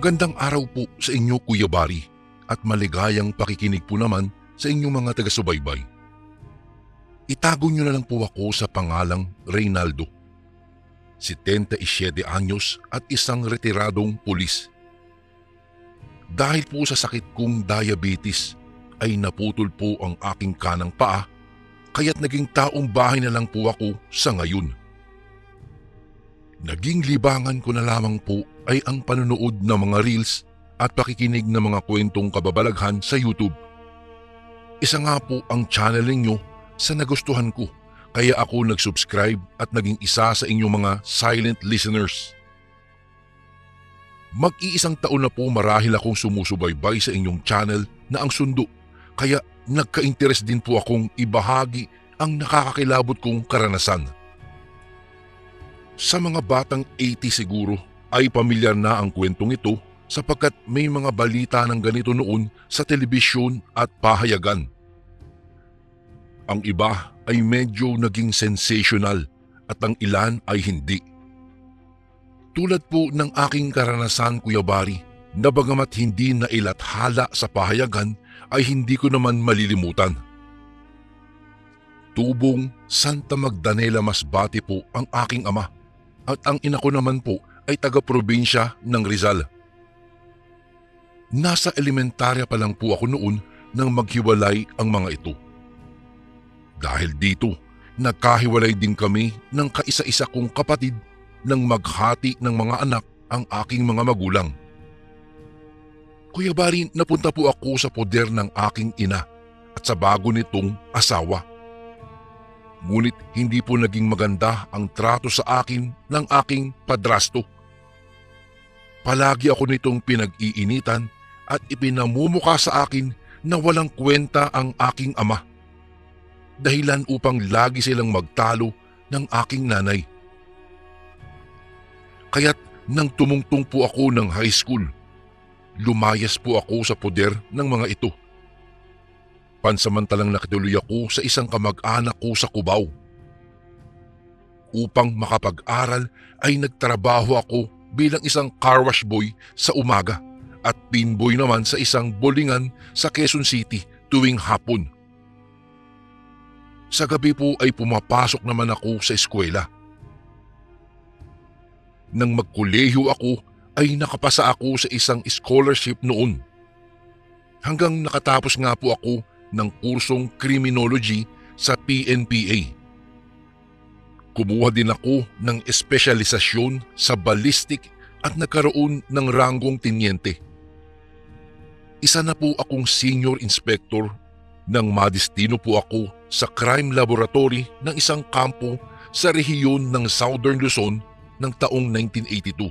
Magandang araw po sa inyo Kuya Bari at maligayang pakikinig po naman sa inyong mga taga-subaybay. Itago niyo na lang po ako sa pangalang Reynaldo. 77 anyos at isang retiradong pulis. Dahil po sa sakit kong diabetes ay naputol po ang aking kanang paa kaya't naging taong bahay na lang po ako sa ngayon. Naging libangan ko na lamang po ay ang panonood ng mga reels at pakikinig ng mga kwentong kababalaghan sa YouTube. Isa nga po ang channel ninyo sa nagustuhan ko kaya ako nag-subscribe at naging isa sa inyong mga silent listeners. Mag-iisang taon na po marahil akong sumusubaybay sa inyong channel na ang sundo kaya nagka-interes din po akong ibahagi ang nakakakilabot kong karanasan. Sa mga batang 80 siguro ay pamilyar na ang kwentong ito sapagkat may mga balita ng ganito noon sa telebisyon at pahayagan. Ang iba ay medyo naging sensational at ang ilan ay hindi. Tulad po ng aking karanasan Kuya Bari na bagamat hindi na ilathala sa pahayagan ay hindi ko naman malilimutan. Tubong Santa Magdanela Masbate po ang aking ama at ang ina ko naman po ay taga-probinsya ng Rizal. Nasa elementarya pa lang po ako noon nang maghiwalay ang mga ito. Dahil dito, nagkahiwalay din kami ng kaisa-isa kong kapatid nang maghati ng mga anak ang aking mga magulang. Kuya Bari, napunta po ako sa poder ng aking ina at sa bago nitong asawa. Ngunit hindi po naging maganda ang trato sa akin ng aking padrasto. Palagi ako nitong pinag-iinitan at ipinamumuka sa akin na walang kwenta ang aking ama. Dahilan upang lagi silang magtalo ng aking nanay. Kaya't nang tumungtong po ako ng high school, lumayas po ako sa poder ng mga ito. Pansamantalang nakituloy ako sa isang kamag-anak ko sa Cubao. Upang makapag-aral ay nagtrabaho ako bilang isang car wash boy sa umaga at pinboy naman sa isang bolingan sa Quezon City tuwing hapon. Sa gabi po ay pumapasok naman ako sa eskwela. Nang magkolehiyo ako ay nakapasa ako sa isang scholarship noon. Hanggang nakatapos nga po ako ng kursong criminology sa PNPA. Kumuha din ako ng espesyalisasyon sa ballistic at nagkaroon ng ranggong tinyente. Isa na po akong senior inspector nang madistino po ako sa crime laboratory ng isang kampo sa rehiyon ng Southern Luzon ng taong 1982.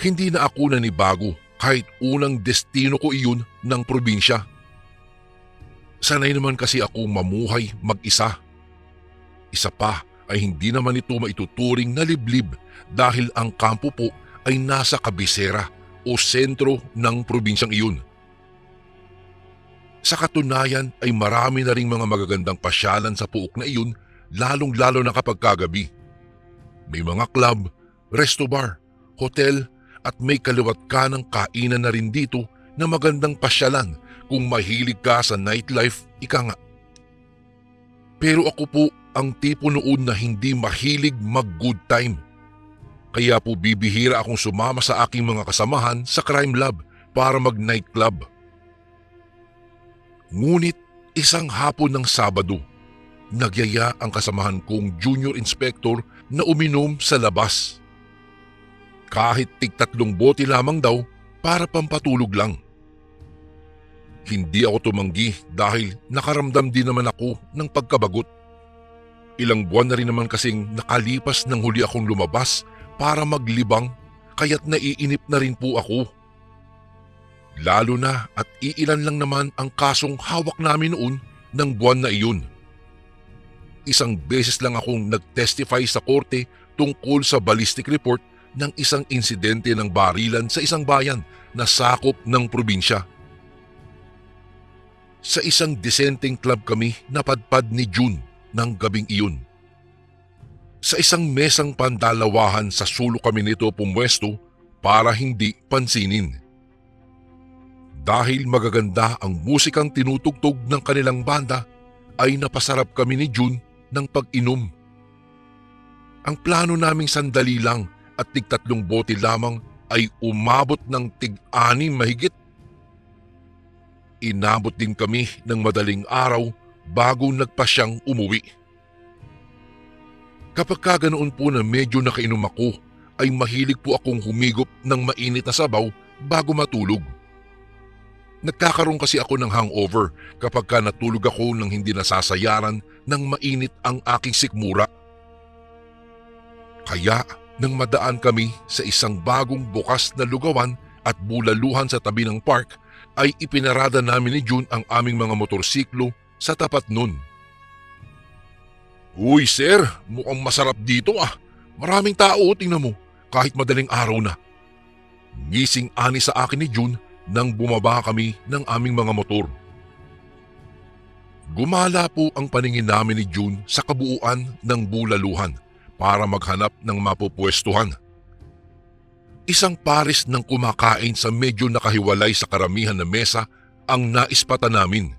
Hindi na ako nanibago kahit unang destino ko iyon ng probinsya. Sanay naman kasi ako mamuhay mag-isa. Isa pa ay hindi naman ito maituturing na liblib dahil ang kampo po ay nasa kabisera o sentro ng probinsyang iyon. Sa katunayan ay marami na ring mga magagandang pasyalan sa puok na iyon lalong-lalo na kapag kagabi. May mga club, resto bar, hotel at may kaliwat ka ng kainan na rin dito na magandang pasyalan kung mahilig ka sa nightlife, ika nga. Pero ako po ang tipo noon na hindi mahilig mag good time. Kaya po bibihira akong sumama sa aking mga kasamahan sa crime lab para mag nightclub. Ngunit isang hapon ng Sabado, nagyaya ang kasamahan kong junior inspector na uminom sa labas. Kahit tigtatlong bote lamang daw para pampatulog lang. Hindi ako tumanggi dahil nakaramdam din naman ako ng pagkabagot. Ilang buwan na rin naman kasing nakalipas nang huli akong lumabas para maglibang kaya't naiinip na rin po ako. Lalo na at iilan lang naman ang kasong hawak namin noon ng buwan na iyon. Isang beses lang akong nag-testify sa korte tungkol sa ballistic report ng isang insidente ng barilan sa isang bayan na sakop ng probinsya. Sa isang disenteng club kami napadpad ni June ng gabing iyon. Sa isang mesang pandalawahan sa sulo kami nito pumwesto para hindi pansinin. Dahil magaganda ang musikang tinutugtog ng kanilang banda, ay napasarap kami ni June ng pag-inom. Ang plano naming sandali lang at tigtatlong bote lamang ay umabot ng tig-anim mahigit. Inabot din kami ng madaling araw bago nagpasyang umuwi. Kapag kaganoon po na medyo nakainom ako, ay mahilig po akong humigop ng mainit na sabaw bago matulog. Nagkakaroon kasi ako ng hangover kapag ka natulog ako nang hindi nasasayaran ng mainit ang aking sikmura. Kaya nang madaan kami sa isang bagong bukas na lugawan at bulaluhan sa tabi ng park, ay ipinarada namin ni June ang aming mga motorsiklo sa tapat nun. Uy sir, mukhang masarap dito ah. Maraming tao, tingnan mo, kahit madaling araw na. Ngising ani sa akin ni June nang bumaba kami ng aming mga motor. Gumala po ang paningin namin ni June sa kabuuan ng bulaluhan para maghanap ng mapupwestuhan. Isang pares ng kumakain sa medyo nakahiwalay sa karamihan na mesa ang naispata namin.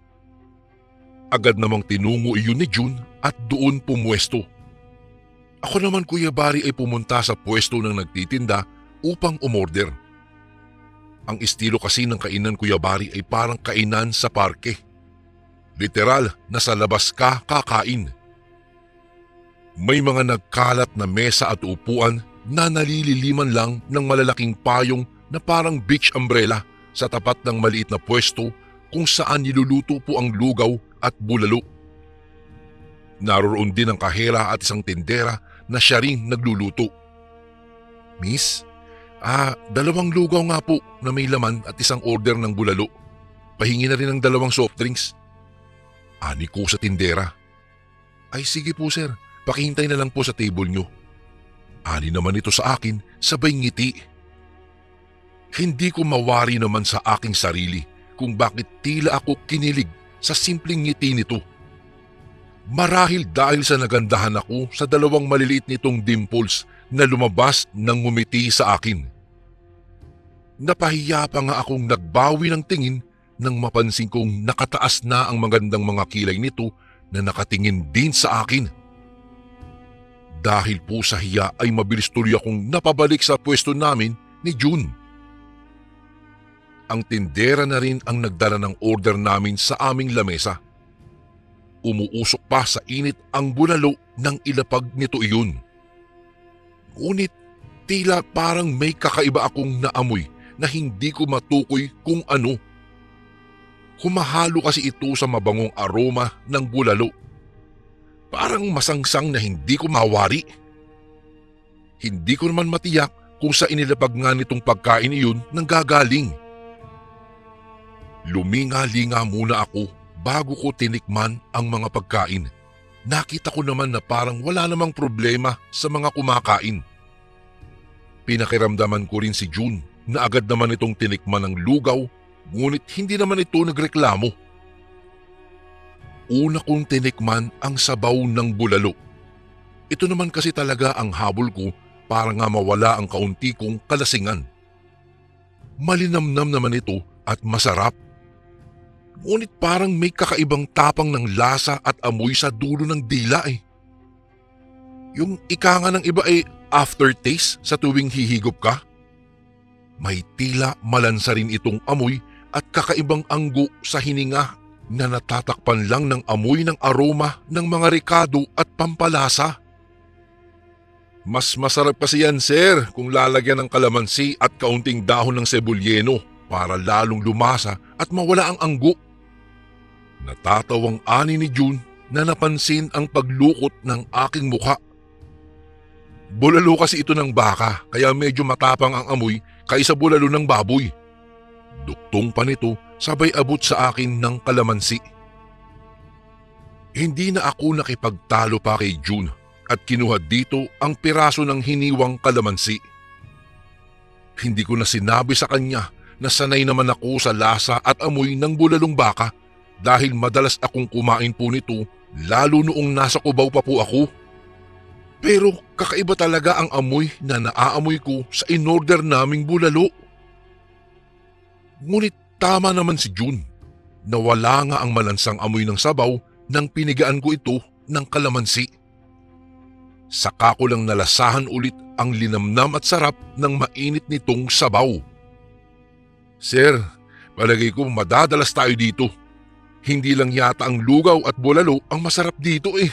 Agad namang tinungo iyon ni June at doon pumwesto. Ako naman Kuya Bari ay pumunta sa pwesto ng nagtitinda upang umorder. Ang estilo kasi ng kainan Kuya Bari ay parang kainan sa parke. Literal na sa labas ka kakain. May mga nagkalat na mesa at upuan na nalililiman lang ng malalaking payong na parang beach umbrella sa tapat ng maliit na pwesto kung saan niluluto po ang lugaw at bulalo. Naroon din ang kahera at isang tindera na siya rin nagluluto. Miss, Ah, dalawang lugaw nga po na may laman at isang order ng bulalo. Pahingi na rin ng dalawang soft drinks. Ani ko sa tindera. Ay sige po sir, pakihintay na lang po sa table nyo. Ani naman ito sa akin, sabay ngiti. Hindi ko mawari naman sa aking sarili kung bakit tila ako kinilig sa simpleng ngiti nito. Marahil dahil sa nagandahan ako sa dalawang maliliit nitong dimples na lumabas nang ngumiti sa akin. Napahiya pa nga akong nagbawi ng tingin nang mapansin kong nakataas na ang magandang mga kilay nito na nakatingin din sa akin. Dahil po sa hiya ay mabilis tuloy akong napabalik sa pwesto namin ni June. Ang tindera na rin ang nagdala ng order namin sa aming lamesa. Umuusok pa sa init ang bulalo ng ilapag nito iyon. Ngunit tila parang may kakaiba akong naamoy na hindi ko matukoy kung ano. Humahalo kasi ito sa mabangong aroma ng bulalo. Parang masangsang na hindi ko mawari. Hindi ko naman matiyak kung sa inilapag nga nitong pagkain iyon nang gagaling. Luminga-linga muna ako bago ko tinikman ang mga pagkain nakita ko naman na parang wala namang problema sa mga kumakain. Pinakiramdaman ko rin si June na agad naman itong tinikman ng lugaw ngunit hindi naman ito nagreklamo. Una kong tinikman ang sabaw ng bulalo. Ito naman kasi talaga ang habol ko para nga mawala ang kaunti kong kalasingan. Malinamnam naman ito at masarap Ngunit parang may kakaibang tapang ng lasa at amoy sa dulo ng dila eh. Yung ika nga ng iba ay aftertaste sa tuwing hihigop ka. May tila malansa rin itong amoy at kakaibang anggo sa hininga na natatakpan lang ng amoy ng aroma ng mga rikado at pampalasa. Mas masarap kasi yan sir kung lalagyan ng kalamansi at kaunting dahon ng sebulyeno para lalong lumasa at mawala ang anggo. Natatawang ani ni June na napansin ang paglukot ng aking mukha. Bulalo kasi ito ng baka kaya medyo matapang ang amoy kaysa bulalo ng baboy. Duktong pa nito sabay abot sa akin ng kalamansi. Hindi na ako nakipagtalo pa kay June at kinuha dito ang piraso ng hiniwang kalamansi. Hindi ko na sinabi sa kanya na sanay naman ako sa lasa at amoy ng bulalong baka dahil madalas akong kumain po nito lalo noong nasa Cubao pa po ako. Pero kakaiba talaga ang amoy na naaamoy ko sa inorder naming bulalo. Ngunit tama naman si June. Nawala nga ang malansang amoy ng sabaw nang pinigaan ko ito ng kalamansi. Saka ko lang nalasahan ulit ang linamnam at sarap ng mainit nitong sabaw. Sir, palagay ko madadalas tayo dito. Hindi lang yata ang lugaw at bulalo ang masarap dito eh.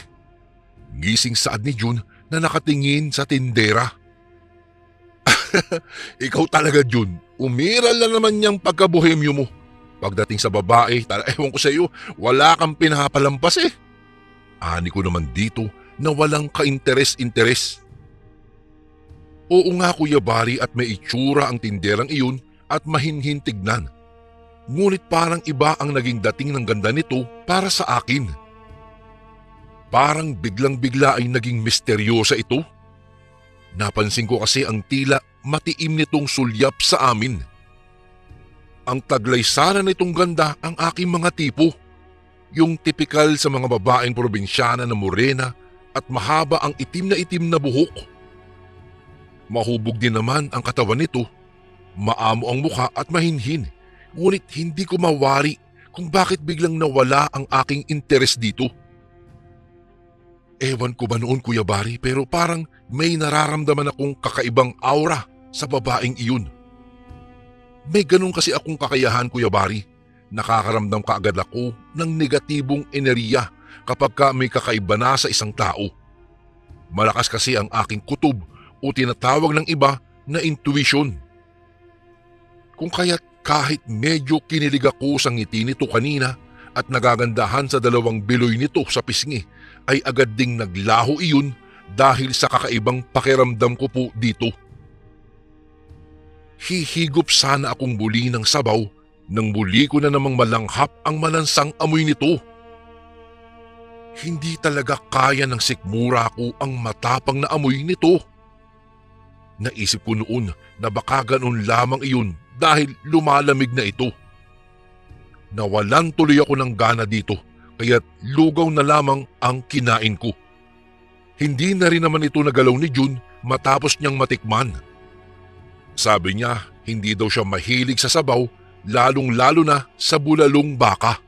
Gising saad ni June na nakatingin sa tindera. Ikaw talaga June, umiral na naman niyang pagkabohemyo mo. Pagdating sa babae, tala, ewan ko sa iyo, wala kang pinapalampas eh. Ani ko naman dito na walang ka-interes-interes. Oo nga Kuya Bari at may itsura ang tinderang iyon at mahinhin tignan. Ngunit parang iba ang naging dating ng ganda nito para sa akin. Parang biglang-bigla ay naging misteryosa ito. Napansin ko kasi ang tila matiim nitong sulyap sa amin. Ang taglay sana nitong ganda ang aking mga tipo. Yung tipikal sa mga babaeng probinsyana na morena at mahaba ang itim na itim na buhok. Mahubog din naman ang katawan nito. Maamo ang mukha at mahinhin. Ngunit hindi ko mawari kung bakit biglang nawala ang aking interes dito. Ewan ko ba noon Kuya Bari pero parang may nararamdaman akong kakaibang aura sa babaeng iyon. May ganun kasi akong kakayahan Kuya Bari. Nakakaramdam kaagad ako ng negatibong enerhiya kapag ka may kakaiba na sa isang tao. Malakas kasi ang aking kutob o tinatawag ng iba na intuition. Kung kaya't kahit medyo kinilig ako sa ngiti nito kanina at nagagandahan sa dalawang biloy nito sa pisngi ay agad ding naglaho iyon dahil sa kakaibang pakiramdam ko po dito. Hihigop sana akong buli ng sabaw nang muli ko na namang malanghap ang malansang amoy nito. Hindi talaga kaya ng sikmura ko ang matapang na amoy nito. Naisip ko noon na baka ganun lamang iyon dahil lumalamig na ito. Nawalan tuloy ako ng gana dito kaya't lugaw na lamang ang kinain ko. Hindi na rin naman ito nagalaw ni June matapos niyang matikman. Sabi niya hindi daw siya mahilig sa sabaw lalong lalo na sa bulalong baka.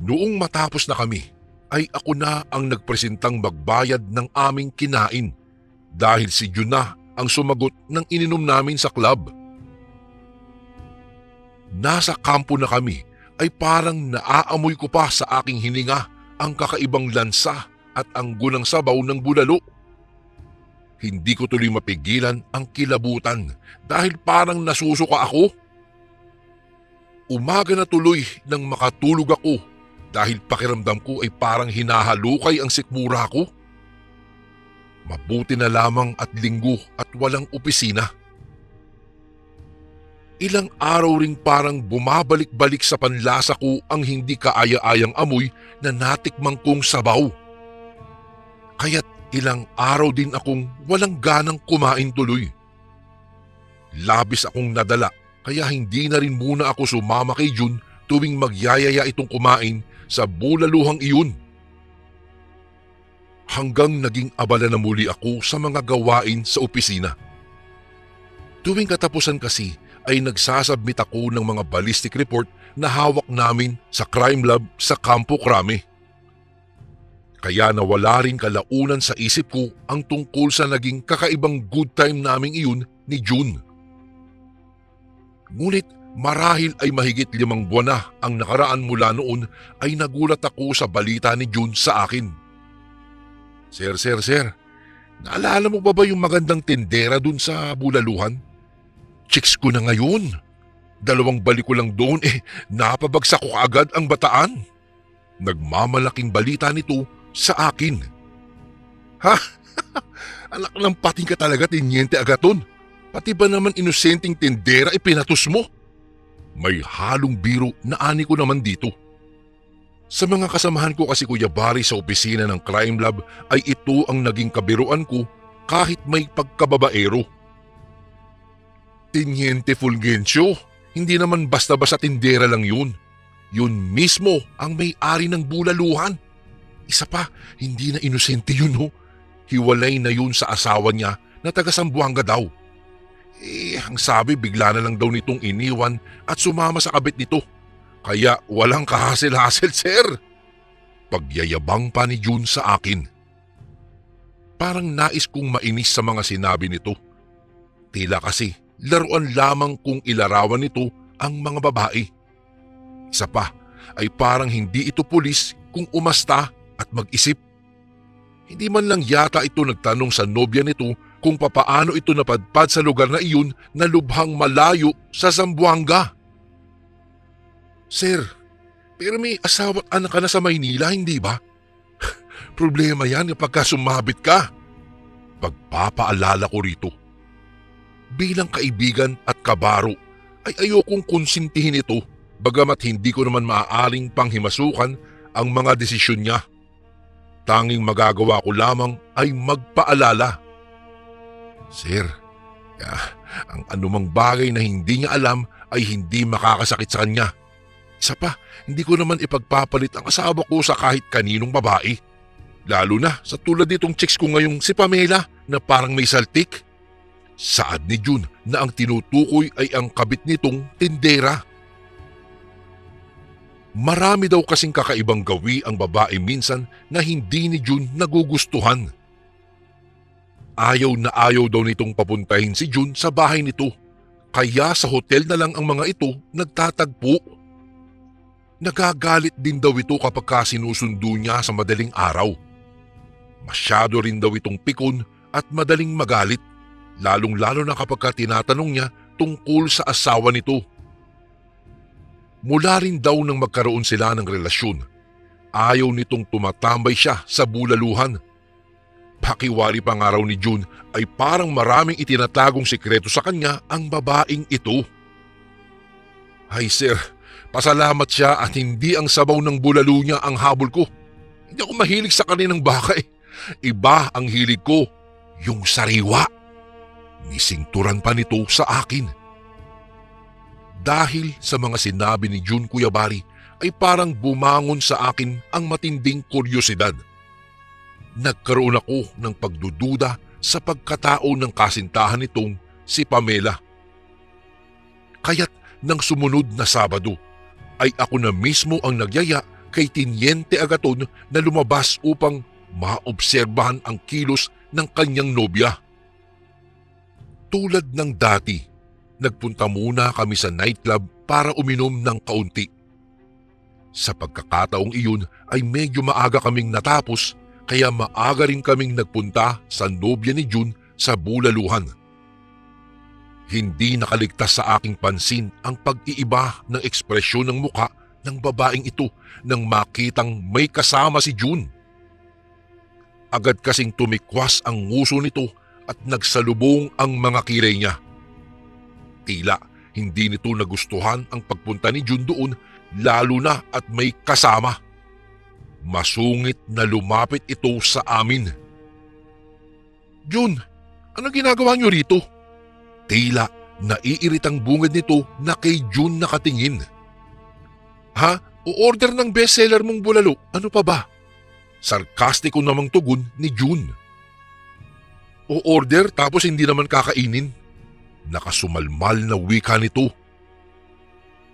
Noong matapos na kami ay ako na ang nagpresentang magbayad ng aming kinain dahil si June na ang sumagot ng ininom namin sa club. Nasa kampo na kami ay parang naaamoy ko pa sa aking hininga ang kakaibang lansa at ang gunang sabaw ng bulalo. Hindi ko tuloy mapigilan ang kilabutan dahil parang nasusuka ako. Umaga na tuloy nang makatulog ako dahil pakiramdam ko ay parang hinahalukay ang sikmura ko. Mabuti na lamang at linggo at walang opisina. Ilang araw ring parang bumabalik-balik sa panlasa ko ang hindi kaaya-ayang amoy na natikmang kong sabaw. Kaya't Ilang araw din akong walang ganang kumain tuloy. Labis akong nadala kaya hindi na rin muna ako sumama kay Jun tuwing magyayaya itong kumain sa bulaluhang iyon. Hanggang naging abala na muli ako sa mga gawain sa opisina. Tuwing katapusan kasi ay nagsasubmit ako ng mga ballistic report na hawak namin sa crime lab sa Campo Crame. Kaya nawala rin kalaunan sa isip ko ang tungkol sa naging kakaibang good time naming iyon ni June. Ngunit marahil ay mahigit limang buwan na ang nakaraan mula noon ay nagulat ako sa balita ni June sa akin. Sir, sir, sir, naalala mo ba ba yung magandang tendera dun sa bulaluhan? Chicks ko na ngayon. Dalawang balik ko lang doon eh napabagsak ko agad ang bataan. Nagmamalaking balita nito sa akin. Ha? Anak ng pating ka talaga, Tinyente Agaton. Pati ba naman inosenteng tendera ipinatos mo? May halong biro na ani ko naman dito. Sa mga kasamahan ko kasi Kuya Bari sa opisina ng crime lab ay ito ang naging kabiruan ko kahit may pagkababaero. Tinyente Fulgencio, hindi naman basta-basta tindera lang yun. Yun mismo ang may-ari ng bulaluhan. Isa pa, hindi na inosente yun ho. hiwalay na yun sa asawa niya na taga Sambuanga daw. Eh, ang sabi bigla na lang daw nitong iniwan at sumama sa kabit nito. Kaya walang kahasil-hasil, sir. Pagyayabang pa ni June sa akin. Parang nais kong mainis sa mga sinabi nito. Tila kasi laruan lamang kung ilarawan nito ang mga babae. Isa pa ay parang hindi ito pulis kung umasta at mag-isip. Hindi man lang yata ito nagtanong sa nobya nito kung papaano ito napadpad sa lugar na iyon na lubhang malayo sa Zamboanga. Sir, pero may asawa anak ka na sa Maynila, hindi ba? Problema yan kapag sumabit ka. Pagpapaalala ko rito. Bilang kaibigan at kabaro ay ayokong konsintihin ito bagamat hindi ko naman maaaring panghimasukan ang mga desisyon niya. Tanging magagawa ko lamang ay magpaalala. Sir, ah, ang anumang bagay na hindi niya alam ay hindi makakasakit sa kanya. Isa pa, hindi ko naman ipagpapalit ang asawa ko sa kahit kaninong babae. Lalo na sa tulad nitong chicks ko ngayong si Pamela na parang may saltik. Saad ni June na ang tinutukoy ay ang kabit nitong tindera. Marami daw kasing kakaibang gawi ang babae minsan na hindi ni June nagugustuhan. Ayaw na ayaw daw nitong papuntahin si June sa bahay nito. Kaya sa hotel na lang ang mga ito nagtatagpo. Nagagalit din daw ito kapag sinusundo niya sa madaling araw. Masyado rin daw itong pikon at madaling magalit, lalong-lalo na kapag tinatanong niya tungkol sa asawa nito. Mula rin daw nang magkaroon sila ng relasyon, ayaw nitong tumatambay siya sa bulaluhan. Pakiwari pa nga ni June ay parang maraming itinatagong sikreto sa kanya ang babaeng ito. Ay sir, pasalamat siya at hindi ang sabaw ng bulalo niya ang habol ko. Hindi ako mahilig sa kaninang baka eh. Iba ang hilig ko, yung sariwa. Nisingturan pa nito sa akin. Dahil sa mga sinabi ni June Kuyabari ay parang bumangon sa akin ang matinding kuryosidad. Nagkaroon ako ng pagdududa sa pagkatao ng kasintahan nitong si Pamela. Kaya't nang sumunod na Sabado ay ako na mismo ang nagyaya kay Tiniente Agaton na lumabas upang maobserbahan ang kilos ng kanyang nobya. Tulad ng dati, nagpunta muna kami sa nightclub para uminom ng kaunti. Sa pagkakataong iyon ay medyo maaga kaming natapos kaya maaga rin kaming nagpunta sa nobya ni June sa Bulaluhan. Hindi nakaligtas sa aking pansin ang pag-iiba ng ekspresyon ng muka ng babaeng ito nang makitang may kasama si June. Agad kasing tumikwas ang nguso nito at nagsalubong ang mga kirey niya. Tila hindi nito nagustuhan ang pagpunta ni June doon lalo na at may kasama. Masungit na lumapit ito sa amin. June, anong ginagawa niyo rito? Tila naiiritang bungad nito na kay June nakatingin. Ha? O-order ng bestseller mong bulalo. Ano pa ba? Sarkastiko namang tugon ni June. O-order tapos hindi naman kakainin. Nakasumalmal na wika nito.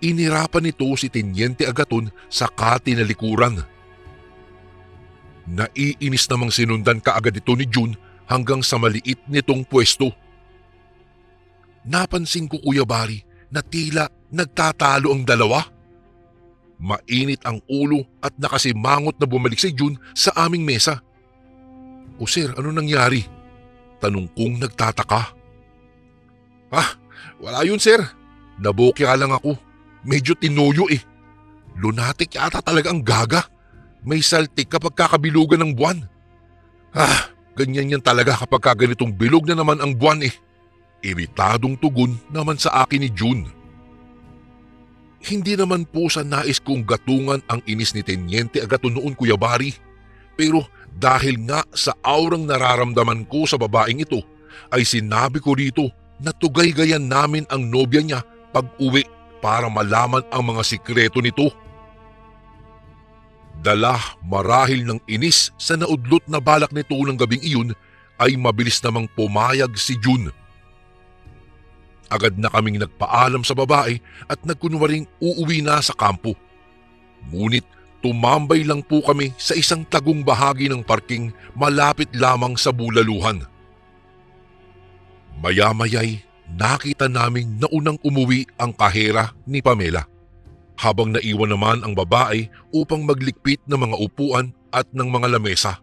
Inirapan nito si Tenyente Agaton sa katinalikuran. Naiinis namang sinundan kaagad ito ni June hanggang sa maliit nitong pwesto. Napansin ko Kuya Bari na tila nagtatalo ang dalawa. Mainit ang ulo at nakasimangot na bumalik si June sa aming mesa. O sir, ano nangyari? Tanong kong nagtataka. Ah, wala yun sir. Nabokya lang ako. Medyo tinuyo eh. Lunatic yata talaga ang gaga. May saltik kapag kakabilugan ng buwan. Ah, ganyan yan talaga kapag ganitong bilog na naman ang buwan eh. Iritadong tugon naman sa akin ni June. Hindi naman po sa nais kong gatungan ang inis ni Tenyente Agaton noon Kuya Bari. Pero dahil nga sa aurang nararamdaman ko sa babaeng ito, ay sinabi ko rito na tugay-gayan namin ang nobya niya pag uwi para malaman ang mga sikreto nito. Dala marahil ng inis sa naudlot na balak nito ng gabing iyon ay mabilis namang pumayag si June. Agad na kaming nagpaalam sa babae at nagkunwaring uuwi na sa kampo. Ngunit tumambay lang po kami sa isang tagong bahagi ng parking malapit lamang sa bulaluhan. Maya-mayay nakita naming naunang umuwi ang kahera ni Pamela habang naiwan naman ang babae upang maglikpit ng mga upuan at ng mga lamesa.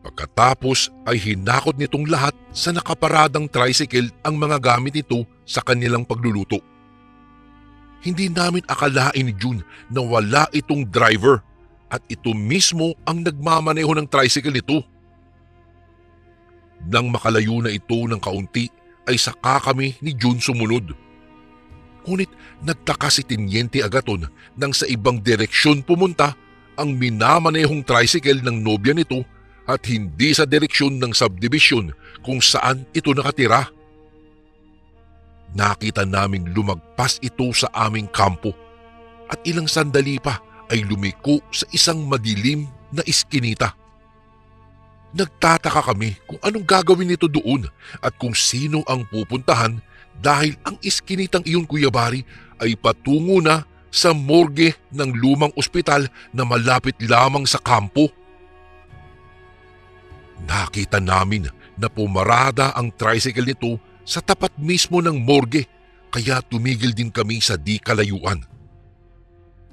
Pagkatapos ay hinakot nitong lahat sa nakaparadang tricycle ang mga gamit nito sa kanilang pagluluto. Hindi namin akalain ni June na wala itong driver at ito mismo ang nagmamaneho ng tricycle nito. Nang makalayo na ito ng kaunti ay saka kami ni June sumunod. Ngunit nagtaka si Tiniente Agaton nang sa ibang direksyon pumunta ang minamanehong tricycle ng nobya nito at hindi sa direksyon ng subdivision kung saan ito nakatira. Nakita naming lumagpas ito sa aming kampo at ilang sandali pa ay lumiko sa isang madilim na iskinita. Nagtataka kami kung anong gagawin nito doon at kung sino ang pupuntahan dahil ang iskinitang iyon Kuya Bari ay patungo na sa morgue ng lumang ospital na malapit lamang sa kampo. Nakita namin na pumarada ang tricycle nito sa tapat mismo ng morgue kaya tumigil din kami sa di kalayuan.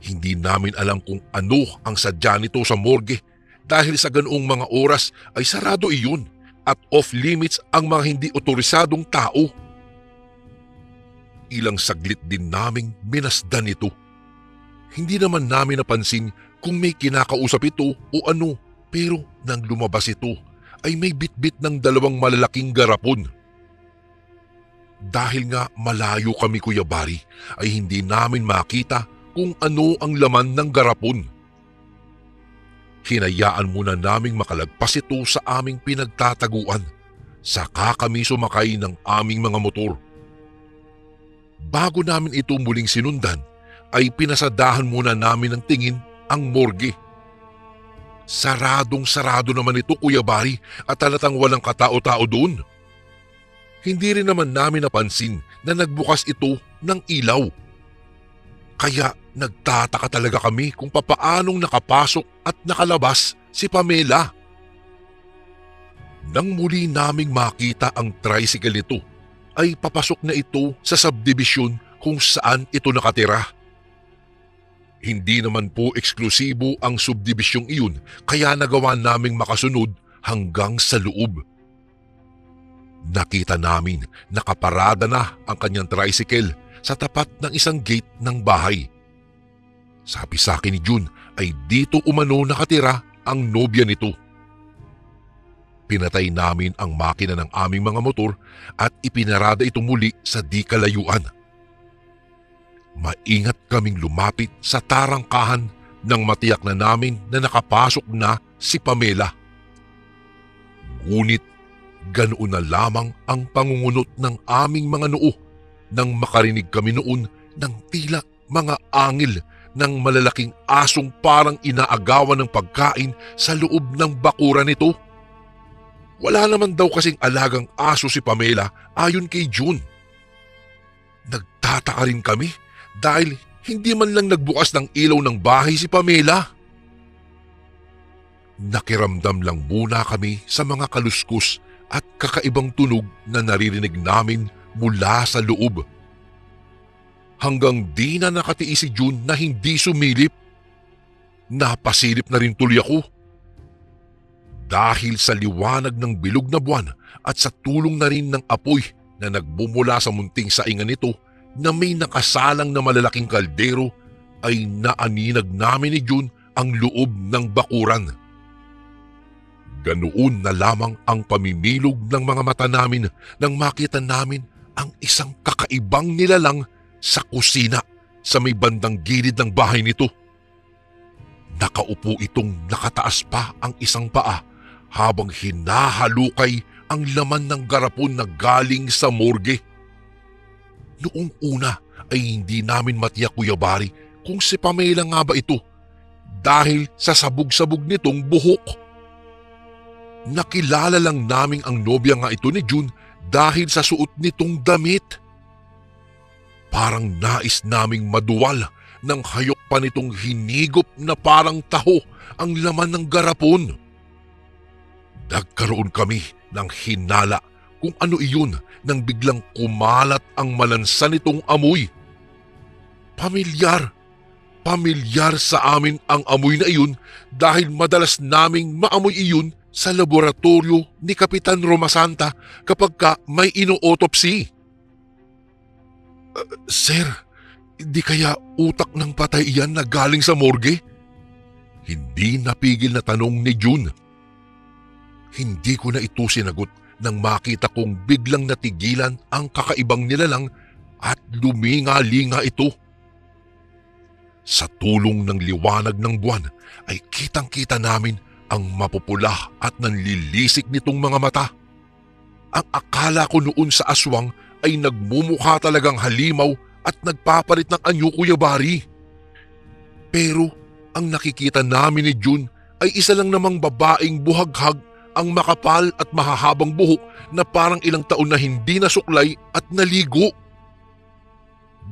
Hindi namin alam kung ano ang sadya nito sa morgue dahil sa ganoong mga oras ay sarado iyon at off-limits ang mga hindi otorisadong tao. Ilang saglit din naming minasdan ito. Hindi naman namin napansin kung may kinakausap ito o ano pero nang lumabas ito ay may bitbit ng dalawang malalaking garapon. Dahil nga malayo kami Kuya Bari ay hindi namin makita kung ano ang laman ng garapon. Hinayaan muna naming makalagpas ito sa aming pinagtataguan. Saka kami sumakay ng aming mga motor. Bago namin ito muling sinundan, ay pinasadahan muna namin ng tingin ang morgue. Saradong sarado naman ito Kuya Bari at talatang walang katao-tao doon. Hindi rin naman namin napansin na nagbukas ito ng ilaw. Kaya nagtataka talaga kami kung papaanong nakapasok at nakalabas si Pamela. Nang muli naming makita ang tricycle nito, ay papasok na ito sa subdivision kung saan ito nakatira. Hindi naman po eksklusibo ang subdivisyong iyon kaya nagawa naming makasunod hanggang sa loob. Nakita namin nakaparada na ang kanyang tricycle sa tapat ng isang gate ng bahay. Sabi sa akin ni June ay dito umano nakatira ang nobya nito. Pinatay namin ang makina ng aming mga motor at ipinarada ito muli sa di kalayuan. Maingat kaming lumapit sa tarangkahan nang matiyak na namin na nakapasok na si Pamela. Ngunit ganoon na lamang ang pangungunot ng aming mga noo nang makarinig kami noon ng tila mga angil ng malalaking asong parang inaagawan ng pagkain sa loob ng bakura nito. Wala naman daw kasing alagang aso si Pamela ayon kay June. Nagtataka rin kami dahil hindi man lang nagbukas ng ilaw ng bahay si Pamela. Nakiramdam lang muna kami sa mga kaluskos at kakaibang tunog na naririnig namin mula sa loob. Hanggang di na nakatiis si June na hindi sumilip. Napasilip na rin tuloy ako. Dahil sa liwanag ng bilog na buwan at sa tulong na rin ng apoy na nagbumula sa munting saingan nito na may nakasalang na malalaking kaldero ay naaninag namin ni June ang loob ng bakuran. Ganoon na lamang ang pamimilog ng mga mata namin nang makita namin ang isang kakaibang nilalang sa kusina sa may bandang gilid ng bahay nito. Nakaupo itong nakataas pa ang isang paa habang hinahalukay ang laman ng garapon na galing sa morgue. Noong una ay hindi namin matiyak Kuya Bari kung si Pamela nga ba ito dahil sa sabog-sabog nitong buhok. Nakilala lang naming ang nobya nga ito ni June dahil sa suot nitong damit. Parang nais naming maduwal nang hayok pa nitong hinigop na parang taho ang laman ng garapon. Nagkaroon kami ng hinala kung ano iyon nang biglang kumalat ang malansa nitong amoy. Pamilyar, pamilyar sa amin ang amoy na iyon dahil madalas naming maamoy iyon sa laboratorio ni Kapitan Romasanta kapag ka may ino-autopsy. Uh, sir, di kaya utak ng patay iyan na galing sa morgue? Hindi napigil na tanong ni June. Hindi ko na ito sinagot nang makita kong biglang natigilan ang kakaibang nilalang at luminga-linga ito. Sa tulong ng liwanag ng buwan ay kitang-kita namin ang mapupula at nanlilisik nitong mga mata. Ang akala ko noon sa aswang ay nagmumukha talagang halimaw at nagpapalit ng anyo Kuya Bari. Pero ang nakikita namin ni June ay isa lang namang babaeng buhaghag ang makapal at mahahabang buhok na parang ilang taon na hindi nasuklay at naligo.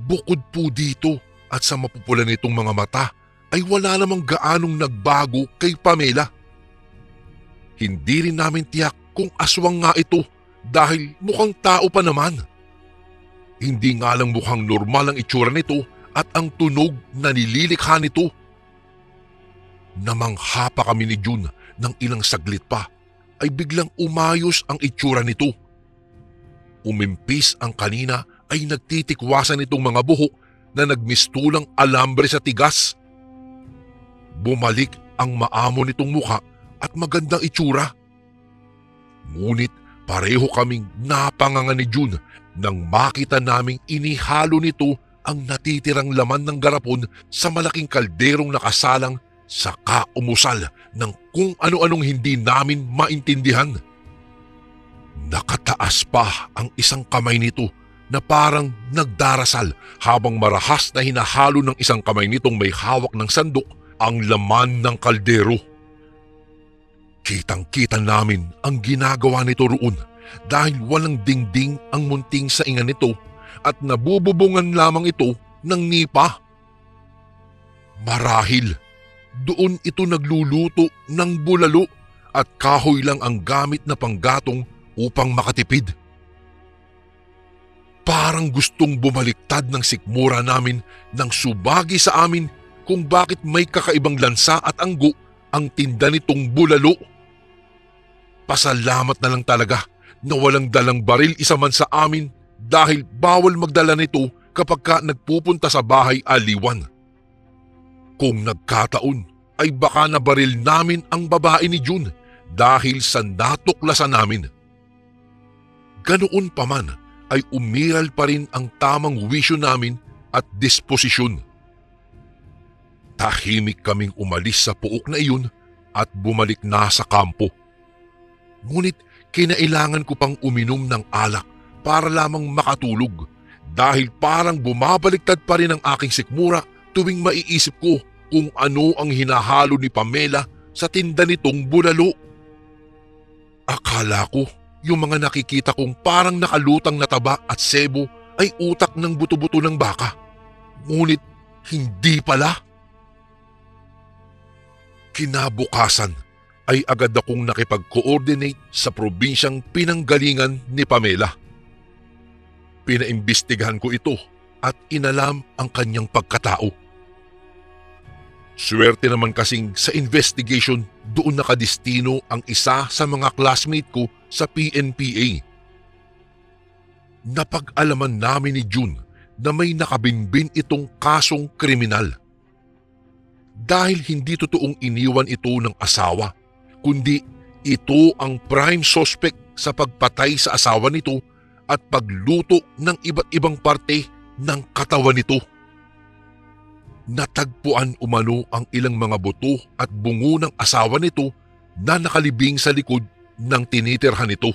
Bukod po dito at sa mapupula nitong mga mata ay wala namang gaanong nagbago kay Pamela. Hindi rin namin tiyak kung aswang nga ito dahil mukhang tao pa naman. Hindi nga lang mukhang normal ang itsura nito at ang tunog na nililikha nito. Namangha pa kami ni June ng ilang saglit pa ay biglang umayos ang itsura nito. Umimpis ang kanina ay nagtitikwasan itong mga buhok na nagmistulang alambre sa tigas. Bumalik ang maamo nitong mukha at magandang itsura. Ngunit pareho kaming napanganga ni June nang makita naming inihalo nito ang natitirang laman ng garapon sa malaking kalderong nakasalang sa kaumusal ng kung ano-anong hindi namin maintindihan. Nakataas pa ang isang kamay nito na parang nagdarasal habang marahas na hinahalo ng isang kamay nitong may hawak ng sandok ang laman ng kaldero. Kitang-kita namin ang ginagawa nito roon dahil walang dingding ang munting saingan nito at nabububungan lamang ito ng nipa. Marahil, doon ito nagluluto ng bulalo at kahoy lang ang gamit na panggatong upang makatipid. Parang gustong bumaliktad ng sikmura namin nang subagi sa amin kung bakit may kakaibang lansa at anggo ang tinda nitong bulalo. Pasalamat na lang talaga na walang dalang baril isa man sa amin dahil bawal magdala nito kapag ka nagpupunta sa bahay aliwan. Kung nagkataon ay baka nabaril namin ang babae ni June dahil sa natuklasan namin. Ganoon pa man ay umiral pa rin ang tamang wisyo namin at disposisyon. Tahimik kaming umalis sa puok na iyon at bumalik na sa kampo. Ngunit kinailangan ko pang uminom ng alak para lamang makatulog dahil parang bumabaliktad pa rin ang aking sikmura tuwing maiisip ko kung ano ang hinahalo ni Pamela sa tinda nitong bulalo. Akala ko yung mga nakikita kong parang nakalutang na taba at sebo ay utak ng buto-buto ng baka. Ngunit hindi pala. Kinabukasan ay agad akong nakipag-coordinate sa probinsyang pinanggalingan ni Pamela. Pinaimbestigahan ko ito at inalam ang kanyang pagkatao. Swerte naman kasing sa investigation doon nakadistino ang isa sa mga classmate ko sa PNPA. Napag-alaman namin ni June na may nakabinbin itong kasong kriminal. Dahil hindi totoong iniwan ito ng asawa kundi ito ang prime suspect sa pagpatay sa asawa nito at pagluto ng iba't ibang parte ng katawan nito. Natagpuan umano ang ilang mga buto at bungo ng asawa nito na nakalibing sa likod ng tinitirhan nito.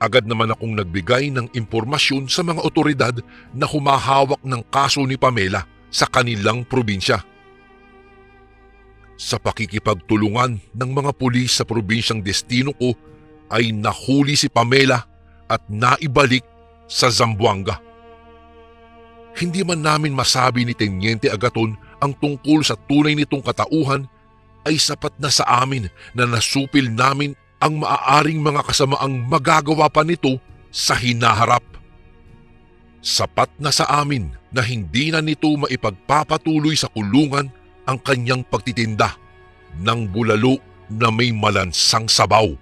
Agad naman akong nagbigay ng impormasyon sa mga otoridad na humahawak ng kaso ni Pamela sa kanilang probinsya. Sa pakikipagtulungan ng mga pulis sa probinsyang destino ko ay nahuli si Pamela at naibalik sa Zamboanga. Hindi man namin masabi ni Tenyente Agaton ang tungkol sa tunay nitong katauhan ay sapat na sa amin na nasupil namin ang maaaring mga kasamaang magagawa pa nito sa hinaharap. Sapat na sa amin na hindi na nito maipagpapatuloy sa kulungan ang kanyang pagtitinda ng bulalo na may malansang sabaw.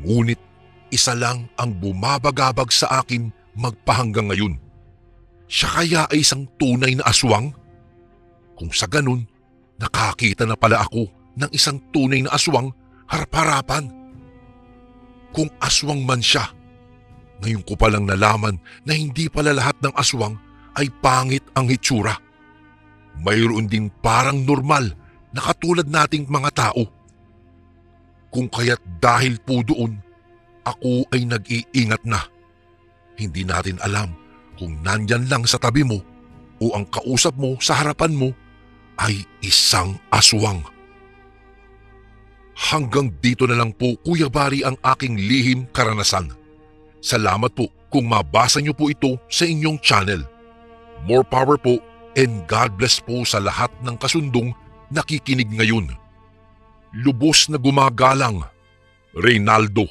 Ngunit isa lang ang bumabagabag sa akin magpahanggang ngayon. Siya kaya ay isang tunay na aswang? Kung sa ganun, nakakita na pala ako ng isang tunay na aswang harap-harapan. Kung aswang man siya, ngayon ko palang nalaman na hindi pala lahat ng aswang ay pangit ang hitsura. Mayroon ding parang normal na katulad nating mga tao. Kung kaya't dahil po doon, ako ay nag-iingat na. Hindi natin alam kung nandyan lang sa tabi mo o ang kausap mo sa harapan mo ay isang aswang. Hanggang dito na lang po Kuya Bari ang aking lihim karanasan. Salamat po kung mabasa niyo po ito sa inyong channel. More power po and God bless po sa lahat ng kasundong nakikinig ngayon. Lubos na gumagalang, Reynaldo.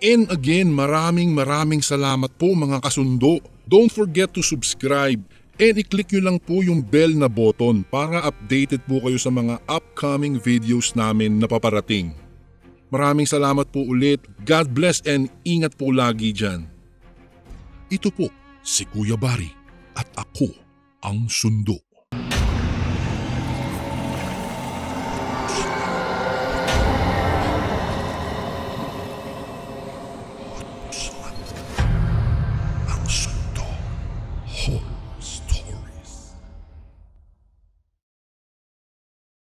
And again, maraming maraming salamat po mga kasundo. Don't forget to subscribe and i-click nyo lang po yung bell na button para updated po kayo sa mga upcoming videos namin na paparating. Maraming salamat po ulit. God bless and ingat po lagi dyan. Ito po si Kuya Bari at ako ang sundo.